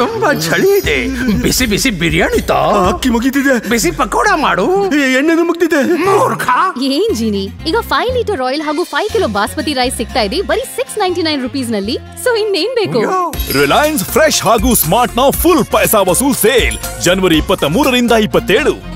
ತುಂಬಾ ಚಳಿ ಇದೆ. ಬಿಸಿ ಬಿಸಿ ಬಿರಿಯಾನಿ ತಾ. ಅಕ್ಕಿ ಮುಗಿತಿದೆ. ಬಿಸಿ ಪಕೋಡ ಮಾಡು. ಎಣ್ಣೆನು ಮುಗ್ದಿದೆ. ಮೂರ್ಖ. ಏನ್ ಜೀನಿ? ಈಗ ಫೈವ್ ಲೀಟರ್ ಆಯಿಲ್ ಹಾಗೂ ಫೈವ್ ಕಿಲೋ ಬಾಸ್ಮತಿ ರೈಸ್ ಸಿಗ್ತಾ ಇದೆ. ಬರೀ ಸಿಕ್ಸ್ ನೈನ್ಟಿ ನೈನ್ ರುಪೀಸ್ನಲ್ಲಿ. ಸೊ ಇನ್ನೇನ್ ಬೇಕು? ರಿಲಯನ್ಸ್ ಫ್ರೆಶ್ ಹಾಗೂ ಸ್ಮಾರ್ಟ್ನ ಫುಲ್ ಪೈಸಾ ವಸೂಲ್ ಸೇಲ್. ಜನವರಿ ಇಪ್ಪತ್ತ ಮೂರರಿಂದ ಇಪ್ಪತ್ತೇಳು.